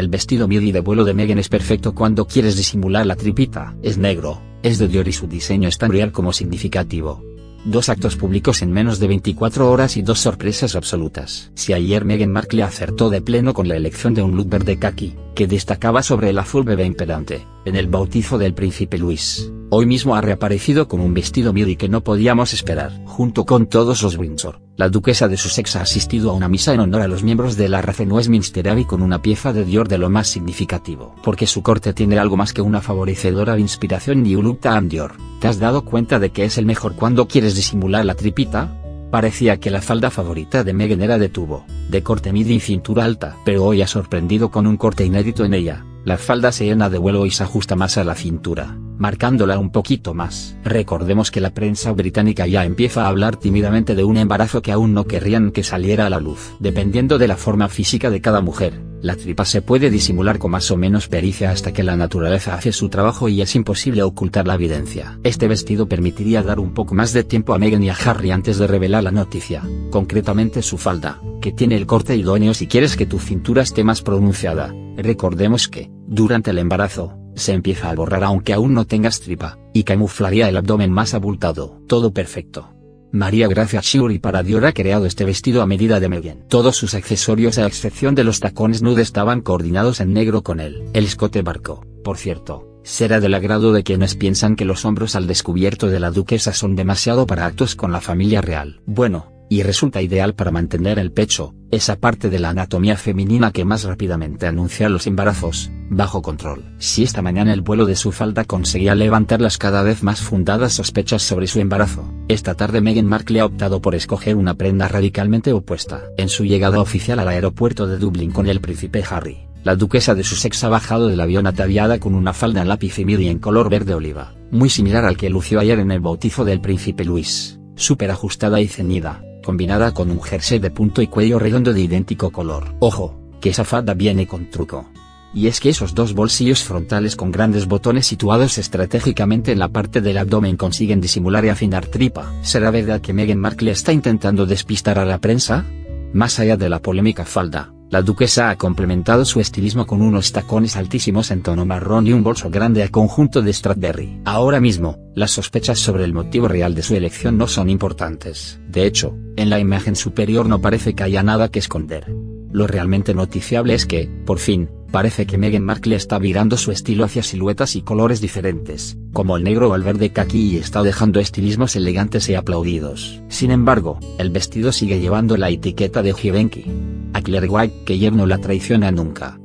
El vestido midi de vuelo de Megan es perfecto cuando quieres disimular la tripita. Es negro, es de Dior y su diseño es tan real como significativo. Dos actos públicos en menos de 24 horas y dos sorpresas absolutas. Si ayer Meghan Markle acertó de pleno con la elección de un look verde kaki, que destacaba sobre el azul bebé imperante, en el bautizo del príncipe Luis, hoy mismo ha reaparecido con un vestido midi que no podíamos esperar. Junto con todos los Windsor, la duquesa de Sussex ha asistido a una misa en honor a los miembros de la raza Westminster Abbey con una pieza de Dior de lo más significativo. Porque su corte tiene algo más que una favorecedora de inspiración Look Tam Dior. ¿Te has dado cuenta de que es el mejor cuando quieres disimular la tripita? Parecía que la falda favorita de Megan era de tubo, de corte midi y cintura alta, pero hoy ha sorprendido con un corte inédito en ella. La falda se llena de vuelo y se ajusta más a la cintura, marcándola un poquito más. Recordemos que la prensa británica ya empieza a hablar tímidamente de un embarazo que aún no querrían que saliera a la luz. Dependiendo de la forma física de cada mujer, la tripa se puede disimular con más o menos pericia hasta que la naturaleza hace su trabajo y es imposible ocultar la evidencia. Este vestido permitiría dar un poco más de tiempo a Meghan y a Harry antes de revelar la noticia, concretamente su falda, que tiene el corte idóneo si quieres que tu cintura esté más pronunciada. Recordemos que, durante el embarazo, se empieza a borrar aunque aún no tengas tripa, y camuflaría el abdomen más abultado. Todo perfecto. María Gracia Chiuri para Dior ha creado este vestido a medida de Megan. Todos sus accesorios a excepción de los tacones nude estaban coordinados en negro con él. El escote barco, por cierto, será del agrado de quienes piensan que los hombros al descubierto de la duquesa son demasiado para actos con la familia real. Bueno, y resulta ideal para mantener el pecho, esa parte de la anatomía femenina que más rápidamente anuncia los embarazos, bajo control. Si esta mañana el vuelo de su falda conseguía levantar las cada vez más fundadas sospechas sobre su embarazo, esta tarde Meghan Markle ha optado por escoger una prenda radicalmente opuesta. En su llegada oficial al aeropuerto de Dublín con el príncipe Harry, la duquesa de Sussex ha bajado del avión ataviada con una falda en lápiz y midi en color verde oliva, muy similar al que lució ayer en el bautizo del príncipe Luis, súper ajustada y ceñida combinada con un jersey de punto y cuello redondo de idéntico color. Ojo, que esa falda viene con truco. Y es que esos dos bolsillos frontales con grandes botones situados estratégicamente en la parte del abdomen consiguen disimular y afinar tripa. ¿Será verdad que Meghan Markle está intentando despistar a la prensa? Más allá de la polémica falda, la duquesa ha complementado su estilismo con unos tacones altísimos en tono marrón y un bolso grande a conjunto de Stradberry. Ahora mismo, las sospechas sobre el motivo real de su elección no son importantes. De hecho, en la imagen superior no parece que haya nada que esconder. Lo realmente noticiable es que, por fin, parece que Meghan Markle está virando su estilo hacia siluetas y colores diferentes, como el negro o el verde kaki y está dejando estilismos elegantes y aplaudidos. Sin embargo, el vestido sigue llevando la etiqueta de Givenchy. A Claire White que Jeff no la traiciona nunca.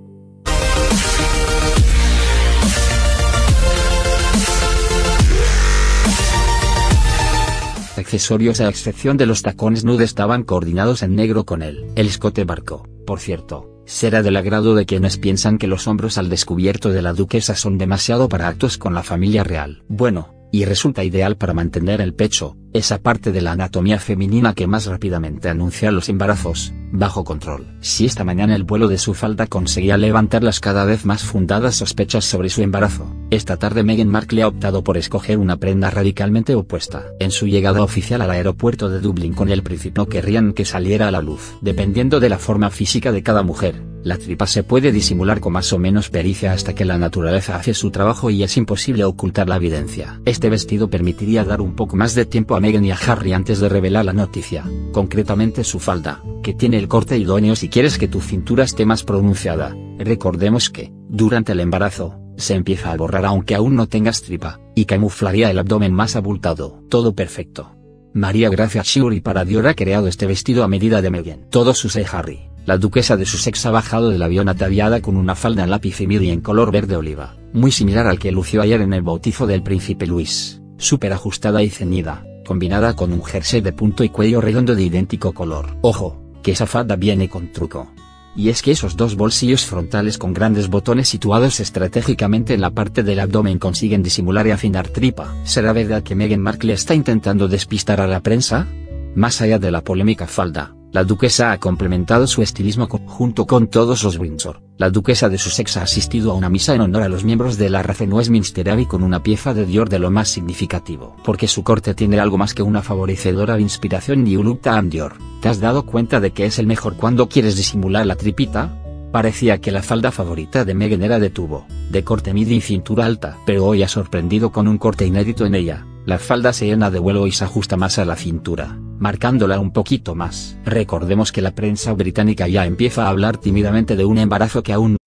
accesorios a excepción de los tacones nude estaban coordinados en negro con él. El escote barco, por cierto, será del agrado de quienes piensan que los hombros al descubierto de la duquesa son demasiado para actos con la familia real. Bueno, y resulta ideal para mantener el pecho, esa parte de la anatomía femenina que más rápidamente anuncia los embarazos, bajo control. Si esta mañana el vuelo de su falda conseguía levantar las cada vez más fundadas sospechas sobre su embarazo, esta tarde Meghan Markle ha optado por escoger una prenda radicalmente opuesta. En su llegada oficial al aeropuerto de Dublín con el príncipe no querrían que saliera a la luz. Dependiendo de la forma física de cada mujer, la tripa se puede disimular con más o menos pericia hasta que la naturaleza hace su trabajo y es imposible ocultar la evidencia. Este vestido permitiría dar un poco más de tiempo a Meghan y a Harry antes de revelar la noticia, concretamente su falda, que tiene el corte idóneo si quieres que tu cintura esté más pronunciada. Recordemos que, durante el embarazo, se empieza a borrar aunque aún no tengas tripa, y camuflaría el abdomen más abultado. Todo perfecto. María Gracia Chiuri para Dior ha creado este vestido a medida de Meghan. Todos sus Harry. La duquesa de Sussex ha bajado del avión ataviada con una falda lápiz y midi en color verde oliva, muy similar al que lució ayer en el bautizo del príncipe Luis, súper ajustada y ceñida, combinada con un jersey de punto y cuello redondo de idéntico color. Ojo, que esa falda viene con truco. Y es que esos dos bolsillos frontales con grandes botones situados estratégicamente en la parte del abdomen consiguen disimular y afinar tripa. ¿Será verdad que Meghan Markle está intentando despistar a la prensa? Más allá de la polémica falda, la duquesa ha complementado su estilismo junto con todos los Windsor. La duquesa de Sussex ha asistido a una misa en honor a los miembros de la raza Westminster Abbey con una pieza de Dior de lo más significativo. Porque su corte tiene algo más que una favorecedora inspiración New Look Tam Dior. ¿Te has dado cuenta de que es el mejor cuando quieres disimular la tripita? Parecía que la falda favorita de Megan era de tubo, de corte midi y cintura alta, pero hoy ha sorprendido con un corte inédito en ella. La falda se llena de vuelo y se ajusta más a la cintura, marcándola un poquito más. Recordemos que la prensa británica ya empieza a hablar tímidamente de un embarazo que aún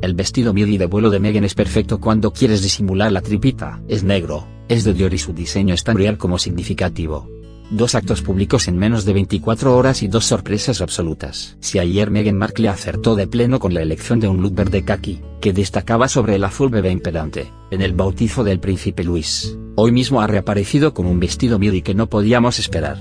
El vestido midi de vuelo de Megan es perfecto cuando quieres disimular la tripita. Es negro, es de Dior y su diseño es tan real como significativo. Dos actos públicos en menos de 24 horas y dos sorpresas absolutas. Si ayer Meghan Markle acertó de pleno con la elección de un look verde kaki, que destacaba sobre el azul bebé impedante, en el bautizo del príncipe Luis, hoy mismo ha reaparecido con un vestido midi que no podíamos esperar.